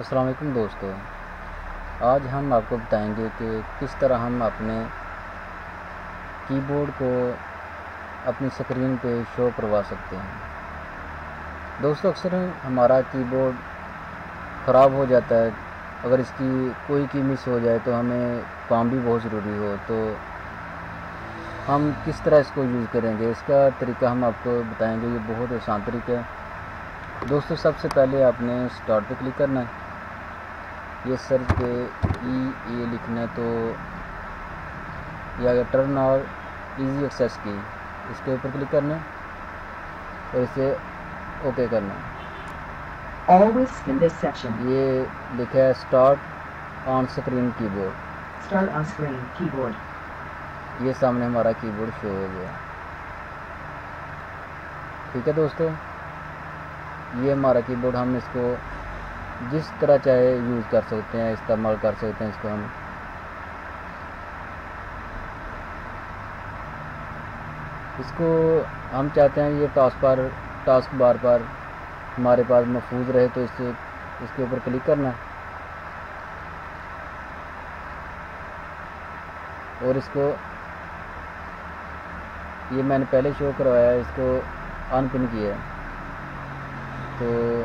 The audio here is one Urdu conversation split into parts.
السلام علیکم دوستو۔ آج ہم آپ کو بتائیں گے کہ کس طرح ہم اپنے کی بورڈ کو اپنی سکرین پہ شو کروا سکتے ہیں۔ دوستو، اکثر ہمارا کی بورڈ خراب ہو جاتا ہے۔ اگر اس کی کوئی کی مس ہو جائے تو ہمیں کام بھی بہت ضروری ہو۔ تو ہم کس طرح اس کو یوز کریں گے؟ اس کا طریقہ ہم آپ کو بتائیں گے۔ یہ بہت آسان طریقہ ہے۔ دوستو، سب سے پہلے آپ نے اسٹارٹ پہ کلک کرنا ہے۔ یہ سرچ پہ ای اے لکھنا ہے تو یا ٹرن اور ایزی ایکسیس کی۔ اس کے اوپر کلک کرنا اور اسے اوکے کرنا. یہ لکھا ہے start on screen keyboard. یہ سامنے ہمارا کی بورڈ شو ہو گیا۔ ٹھیک ہے دوستو؟ یہ ہمارا کی بورڈ ہم اس کو جس طرح چاہے یوز کر سکتے ہیں، استعمال کر سکتے ہیں اس کو ہم۔ اس کو ہم چاہتے ہیں یہ ٹاسک بار ٹاسک بار پر ہمارے پاس محفوظ رہے تو اس سے، اس کے اوپر کلک کرنا۔ ہے اور اس کو، یہ میں نے پہلے شو کروایا ہے، اس کو آن پن کیا ہے۔ تو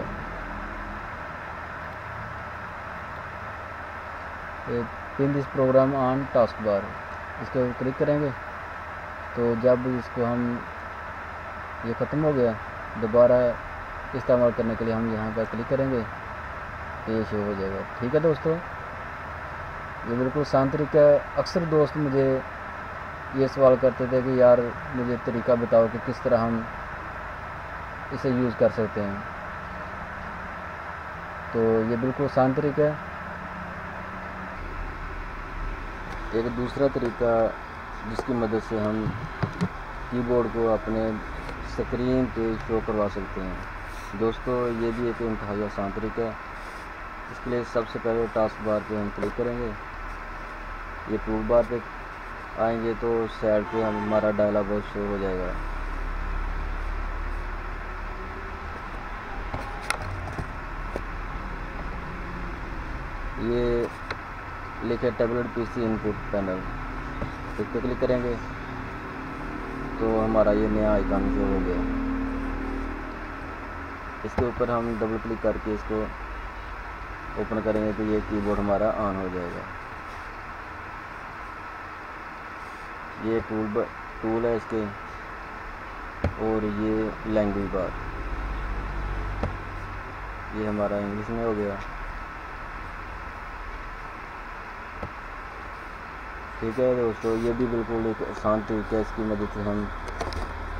پن دس پروگرام آن ٹاسک بار اس کے اوپر کلک کریں گے تو جب اس کو ہم یہ ختم ہو گیا، دوبارہ استعمال کرنے کے لیے ہم یہاں پر کلک کریں گے تو یہ شو ہو جائے گا۔ ٹھیک ہے دوستو؟ یہ بالکل آسان طریقہ ہے۔ اکثر دوست مجھے یہ سوال کرتے تھے کہ یار مجھے طریقہ بتاؤ کہ کس طرح ہم اسے یوز کر سکتے ہیں۔ تو یہ بالکل آسان طریقہ ہے۔ ایک دوسرا طریقہ جس کی مدد سے ہم کی بورڈ کو اپنے سکرین پہ شو کروا سکتے ہیں۔ دوستو، یہ بھی ایک انتہائی آسان طریقہ ہے۔ اس کے لیے سب سے پہلے ٹاسک بار پہ ہم کلک کریں گے۔ یہ ٹول بار پہ آئیں گے تو سیڈ پہ ہمارا ڈائلاگ باکس شو ہو جائے گا یہ لکھے ٹیبلٹ پی سی ان پٹ پینل اس پہ کلک کریں گے تو ہمارا یہ نیا آئیکن شو ہو گیا اس کے اوپر ہم ڈبل کلک کر کے اس کو اوپن کریں گے تو یہ کی بورڈ ہمارا آن ہو جائے گا یہ ٹول ٹول ہے اس کے اور یہ لینگویج بار یہ ہمارا انگلش میں ہو گیا ٹھیک ہے دوستو، یہ بھی بالکل ایک آسان طریقہ ہے، اس کی مدد سے ہم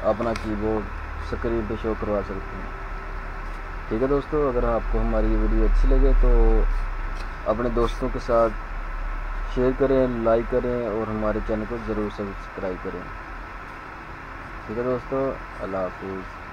اپنا کی بورڈ سکرین پہ شو کروا سکتے ہیں۔ ٹھیک ہے دوستو، اگر آپ کو ہماری یہ ویڈیو اچھی لگے تو اپنے دوستوں کے ساتھ شیئر کریں، لائک کریں اور ہمارے چینل کو ضرور سبسکرائب کریں۔ ٹھیک ہے دوستو، اللہ حافظ۔